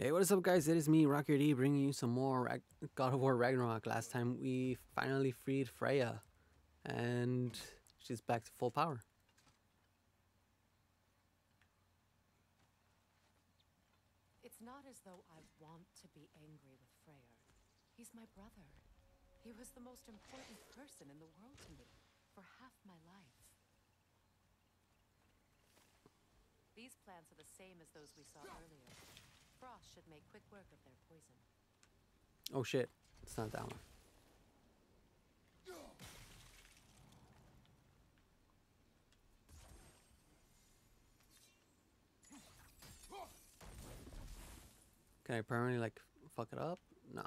Hey, what is up, guys? It is me, Rocker D, bringing you some more Rag God of War Ragnarok. Last time we finally freed Freya, and she's back to full power. It's not as though I want to be angry with Freya. He's my brother. He was the most important person in the world to me for half my life. These plants are the same as those we saw earlier. Frost should make quick work of their poison. Oh shit, it's not that one. Can I permanently like fuck it up? No.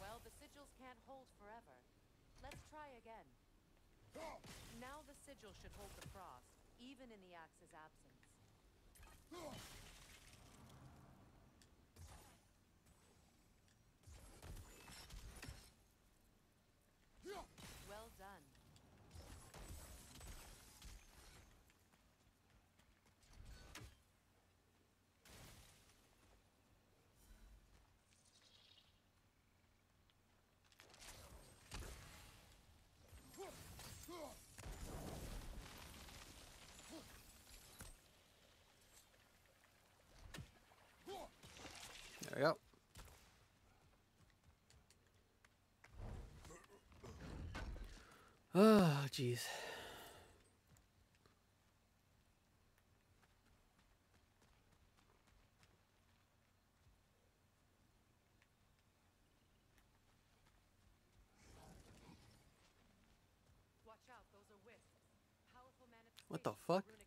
Well, the sigils can't hold forever. Let's try again. Now the sigil should hold the frost, even in the axe's absence. Well done. There we go. Oh, jeez. Watch out, those are wisps. Powerful What the fuck?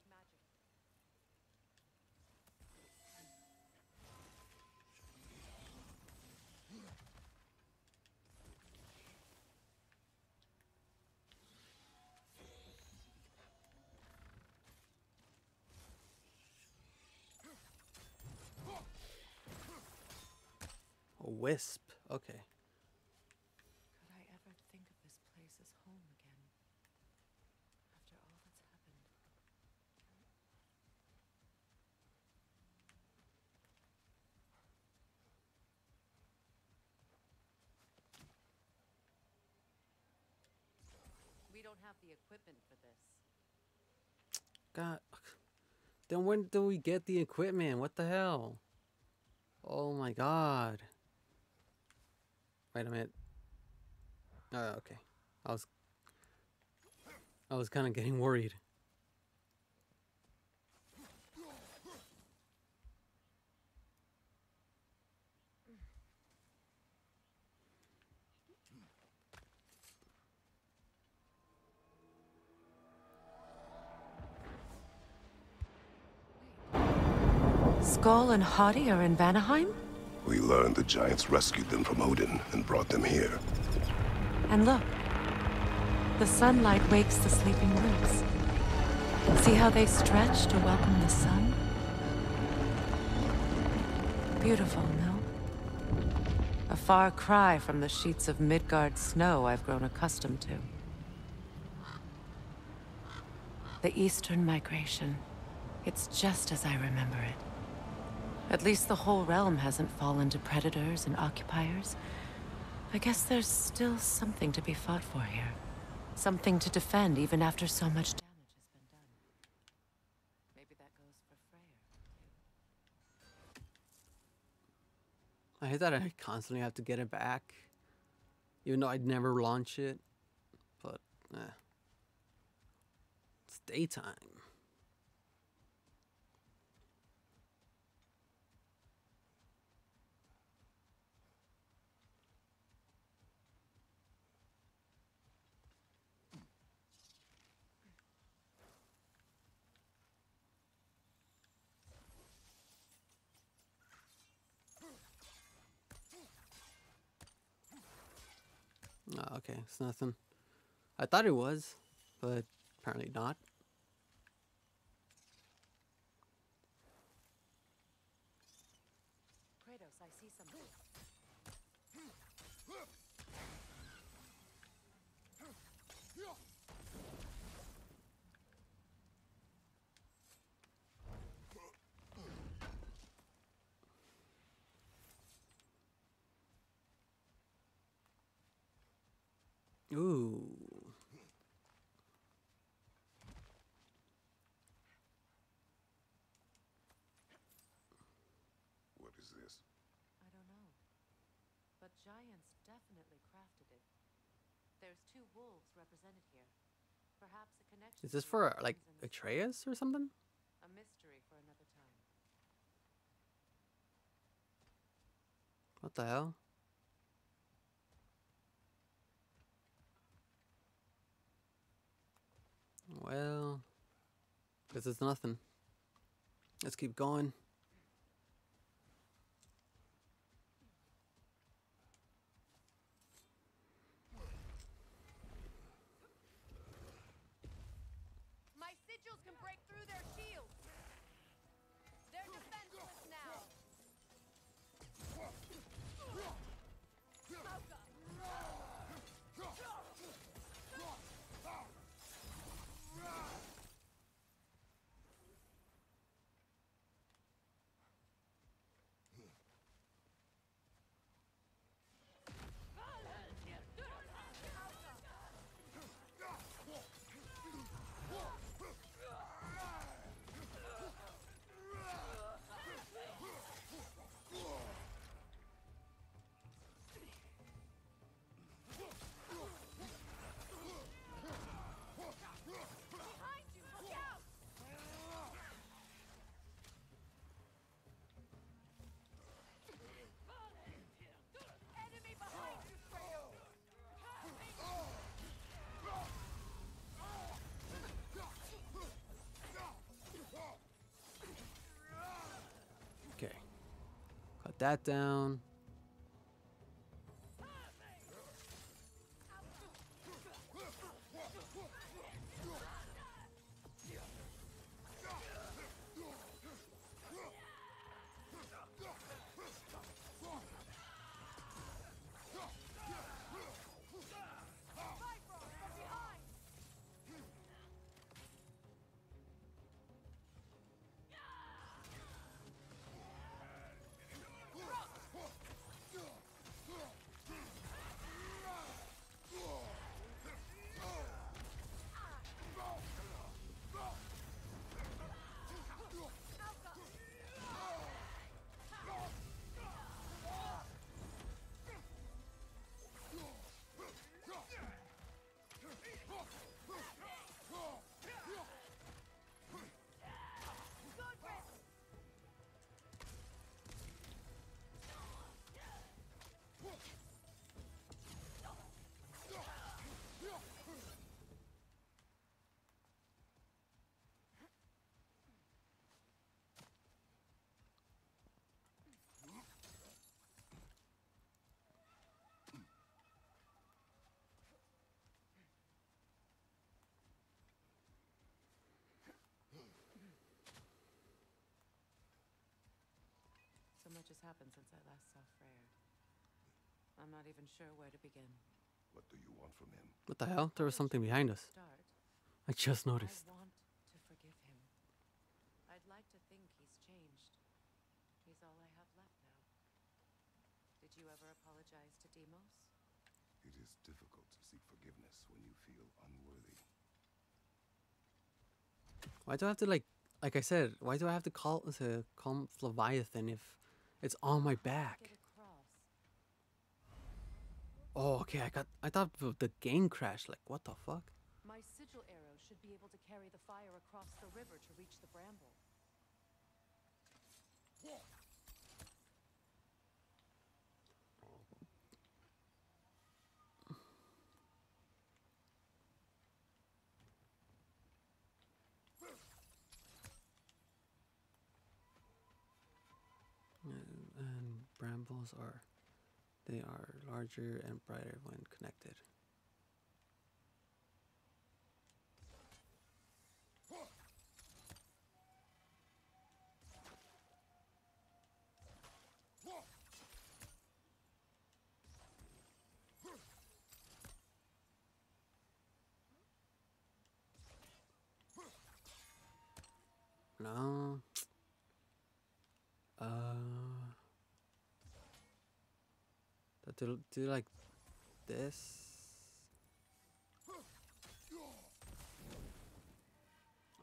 Wisp. Okay. Could I ever think of this place as home again? After all that's happened. We don't have the equipment for this. God. Then when do we get the equipment? What the hell? Oh my god. Wait a minute. Oh, okay. I was I was kind of getting worried. Skoll and Hati are in Vanaheim? We learned the giants rescued them from Odin and brought them here. And look, the sunlight wakes the sleeping roots. See how they stretch to welcome the sun? Beautiful, no? A far cry from the sheets of Midgard snow I've grown accustomed to. The Eastern Migration. It's just as I remember it. At least the whole realm hasn't fallen to predators and occupiers. I guess there's still something to be fought for here. Something to defend even after so much damage has been done. Maybe that goes for Freyr. I hate that I constantly have to get it back. Even though I'd never launch it. But, eh. It's daytime. Oh, okay, it's nothing. I thought it was, but Apparently not. Kratos, I see something. Ooh. What is this? I don't know. But giants definitely crafted it. There's two wolves represented here. Perhaps a connection. Is this for like humans Atreus or something? A mystery for another time. What the hell? Well, guess it's nothing. Let's keep going. That down. Much has happened since I last saw Freyr. I'm not even sure where to begin. What do you want from him? What the hell? There was something behind us. I just noticed. I want to forgive him. I'd like to think he's changed. He's all I have left now. Did you ever apologize to Deimos? It is difficult to seek forgiveness when you feel unworthy. Why do I have to like, like I said, why do I have to call to call him Leviathan if it's on my back? Oh, okay. I got. I thought the- game crashed. Like, what the fuck? My sigil arrow should be able to carry the fire across the river to reach the bramble. And, and brambles are, they are larger and brighter when connected. To do like this.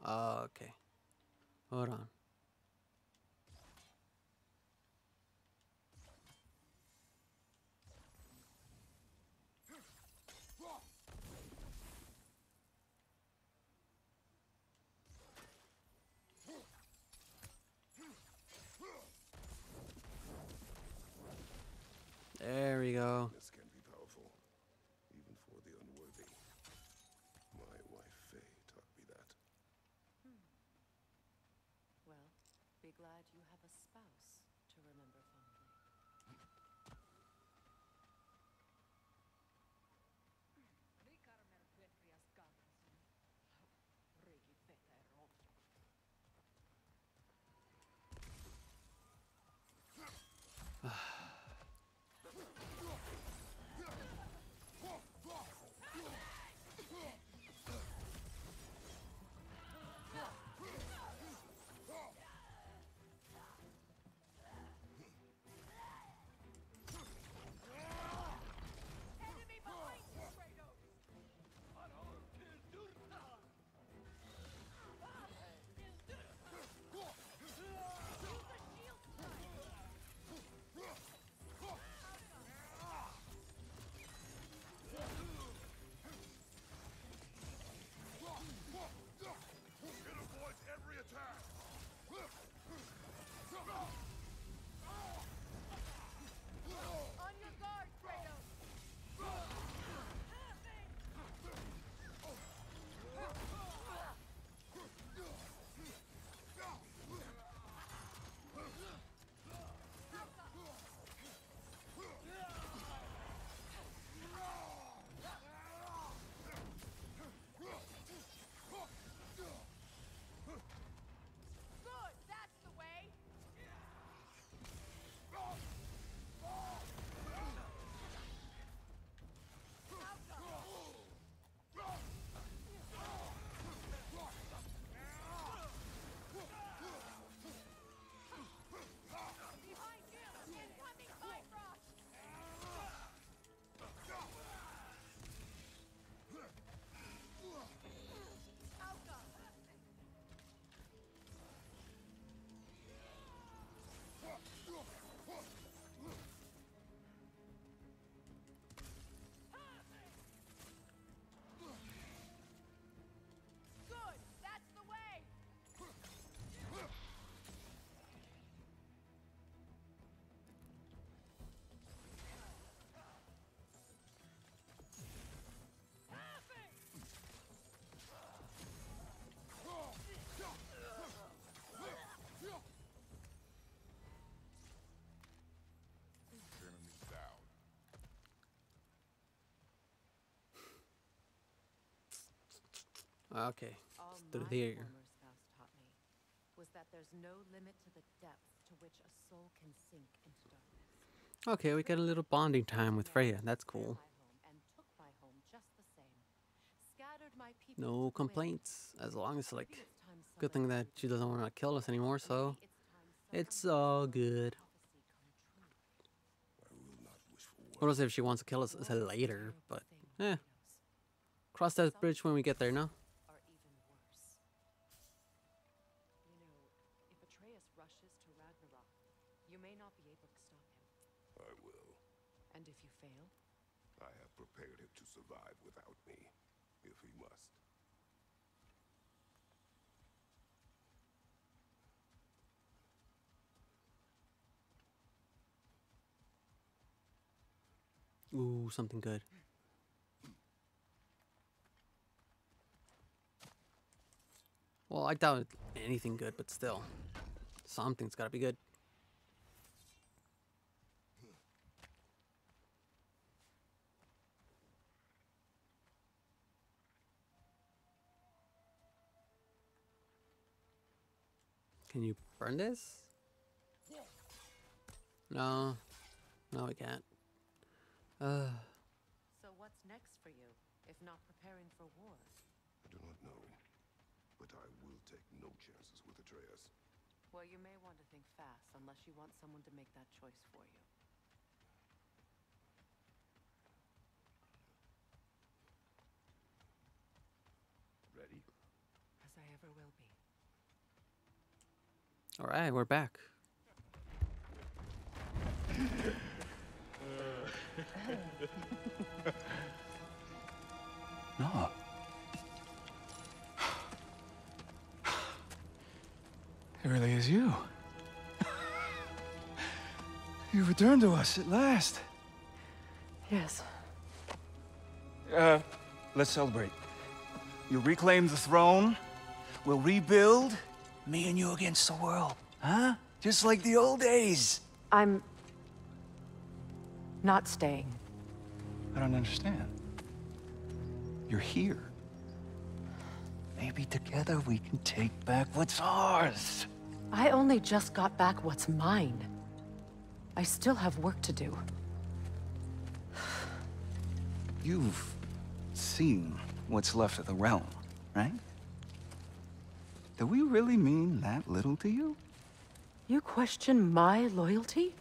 Oh, okay. Hold on. Okay. All through here. spouse taught me was that there's no limit to the depth to which a soul can sink into darkness. Okay, we got a little bonding time with Freya. That's cool. My home and took my home just the same. Scattered my people to No complaints. As long as like Maybe good thing that she doesn't want to kill us anymore, so it's it's time someone all good. prophecy come true. I will not wish for war. What else if she wants to kill us War say is a later, but thing, eh. Cross that bridge when we get there, no? Ooh, something good. Well, I doubt anything good, but still. Something's gotta be good. Can you burn this? No. No, we can't. so what's next for you, if not preparing for war? I do not know, but I will take no chances with Atreus. Well, you may want to think fast, unless you want someone to make that choice for you. Ready? As I ever will be. All right, we're back. No. It really is you. You returned to us at last. Yes. Uh, let's celebrate. You reclaim the throne. We'll rebuild. Me and you against the world. Huh? Just like the old days. I'm... not staying. I don't understand. You're here. Maybe together we can take back what's ours. I only just got back what's mine. I still have work to do. You've seen what's left of the realm, right? Do we really mean that little to you? You question my loyalty?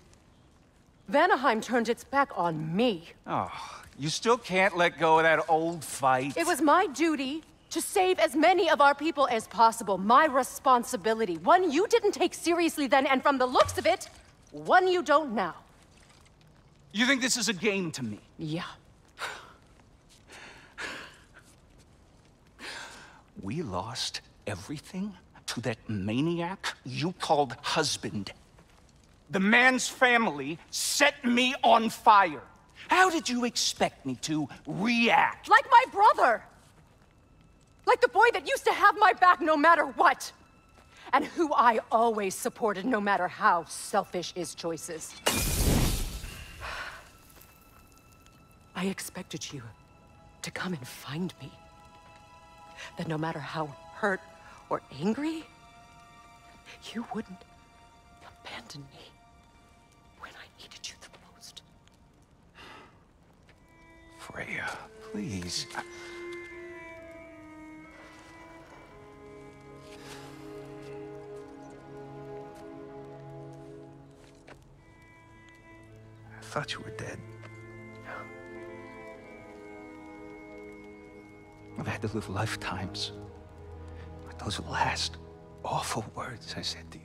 Vanaheim turned its back on me. Oh, you still can't let go of that old fight. It was my duty to save as many of our people as possible. My responsibility. One you didn't take seriously then, and from the looks of it, one you don't now. You think this is a game to me? Yeah. We lost everything to that maniac you called husband. The man's family set me on fire. How did you expect me to react? Like my brother! Like the boy that used to have my back no matter what! And who I always supported no matter how selfish his choices. I expected you to come and find me. That no matter how hurt or angry, you wouldn't abandon me Freya, please. I thought you were dead. I've had to live lifetimes with those last awful words I said to you.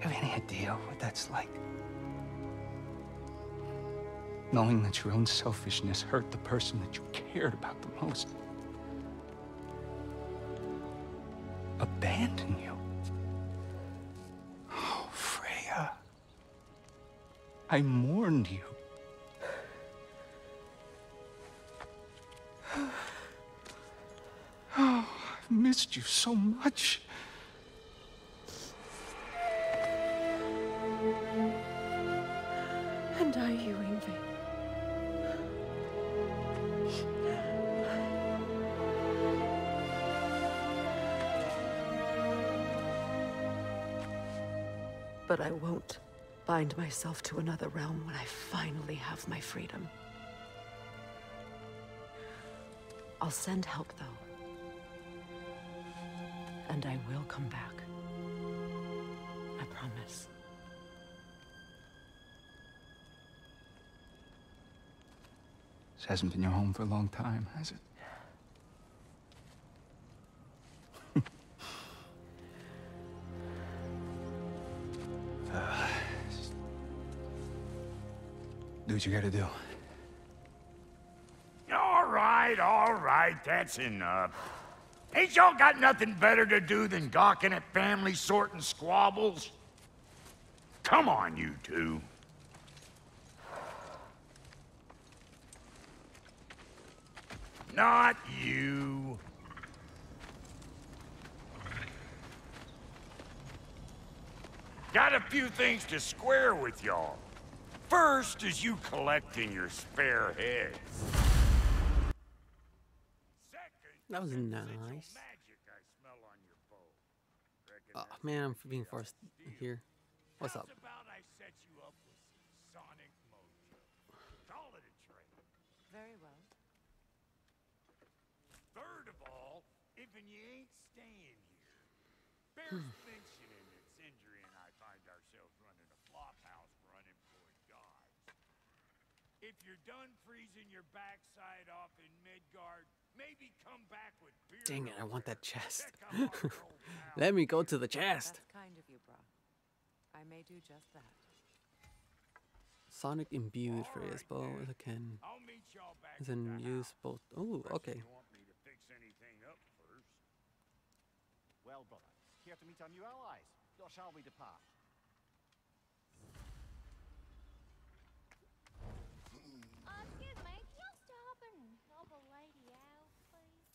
Have any idea what that's like? Knowing that your own selfishness hurt the person that you cared about the most. Abandon you. Oh, Freya. I mourned you. Oh, I've missed you so much. Myself to another realm when I finally have my freedom. I'll send help, though. And I will come back. I promise. This hasn't been your home for a long time, has it? What you gotta do. All right, all right, that's enough. Ain't y'all got nothing better to do than gawking at family sorting squabbles? Come on, you two. Not you. Got a few things to square with y'all. First is you collecting your spare heads. That was nice. magic I smell on your bow. Reckon Oh man, I'm being forced here. What's up? about I set you up with some sonic mojo? Call it a trade. Very well. Third of all, if you ain't staying here, hmm bears mentioning that Sindri and I find ourselves running a flop house for unemployed guys. If you're done freezing your backside off in Midgard, maybe come back with beer. Dang it, I want that chest. Check out our old pal. Let me go to the chest. That's kind of you, bro. I may do just that. Sonic imbued for Alright, Isbo then. with a can I'll meet y'all back is at in use both. Oh, okay. You want me to fix anything up first? Well, brother, here to meet our new allies. Or shall we depart? Uh, excuse me, can y'all stop and help a lady out, please?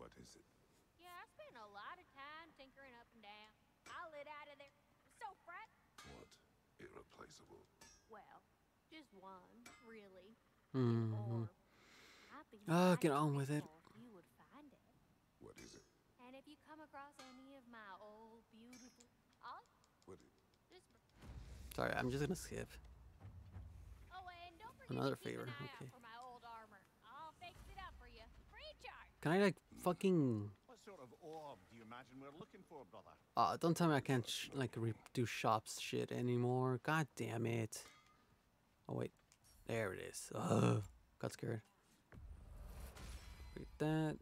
What is it? Yeah, I spent a lot of time tinkering up and down. I lit out of there. So fret. What? Irreplaceable. Well, just one, really. Hmm. Or I'd be Ah, get mighty on with it. thankful if You would find it. What is it? And if you come across any of my old beautiful, oh, What is just Sorry, I'm just gonna skip. oh, and don't forget Another to keep favor, an eye okay. out for my old armor. I'll fix it up for you, free charge. Can I like fucking? What sort of orb do you imagine we're looking for, brother? Uh, don't tell me I can't sh like re do shops shit anymore. God damn it. Oh wait, there it is. Ugh, got scared. Read that.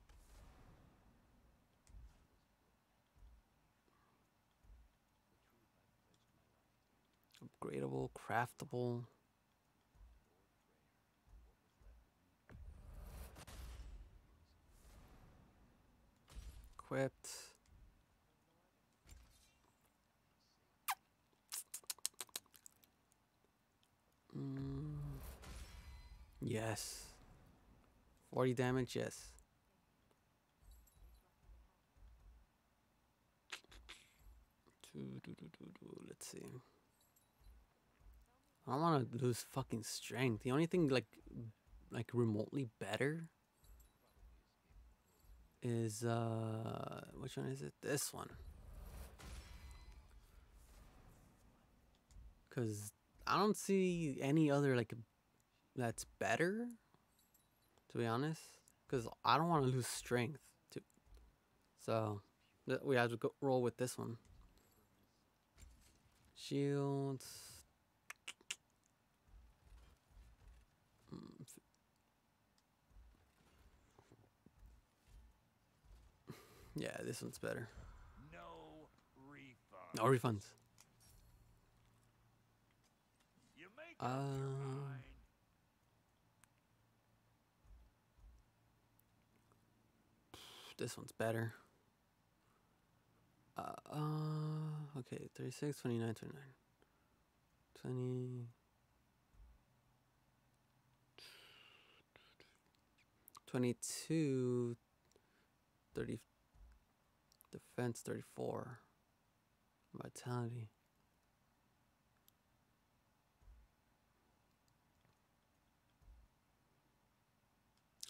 Upgradable, craftable. Equipped. Mm. Yes. 40 damage, yes. Let's see. I don't want to lose fucking strength. The only thing like like remotely better is uh which one is it? This one. Cuz I don't see any other like that's better to be honest cuz I don't want to lose strength too. So we have to go roll with this one. Shields. Mm, f- Yeah, this one's better. No refund. No refunds. You make up your mind. This one's better. Uh, uh, okay, 36, 29, 29. 20. 22, 30, defense 34, vitality.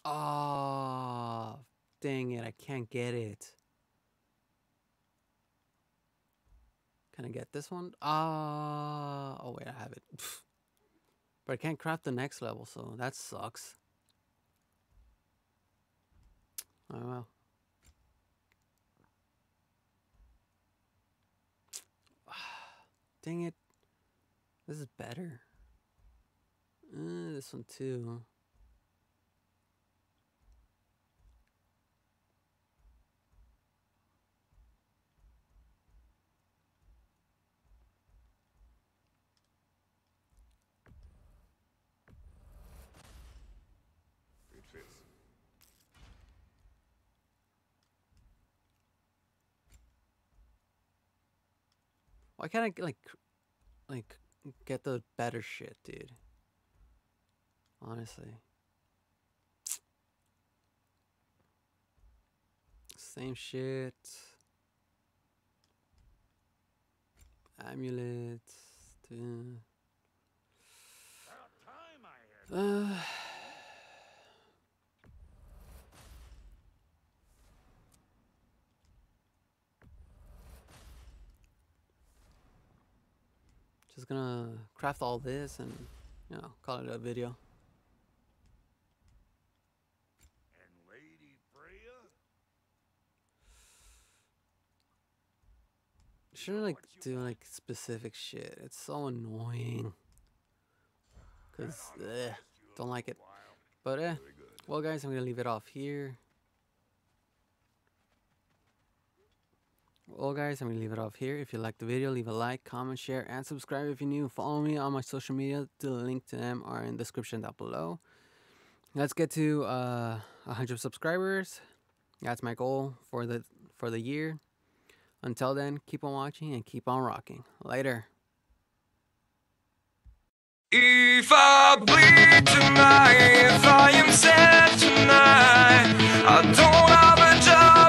Oh, dang it, I can't get it. Can I get this one? Ah, oh wait, I have it. but I can't craft the next level, so that sucks. Oh well. Dang it. This is better. Uh, this one too. Can't I like, like, get the better shit, dude? Honestly. Same shit. Amulets. duh. About time I had. Uh, just gonna craft all this and, you know, call it a video. And Lady Freya? shouldn't like do like specific shit. It's so annoying. Cause ugh, don't like it. But eh, well guys, I'm gonna leave it off here. Well guys, I'm going to leave it off here. If you liked the video, leave a like, comment, share, and subscribe if you're new. Follow me on my social media. The link to them are in the description down below. Let's get to uh, 100 subscribers. That's my goal for the for the year. Until then, keep on watching and keep on rocking. Later. If I bleed tonight, if I am sad tonight, I don't have a job.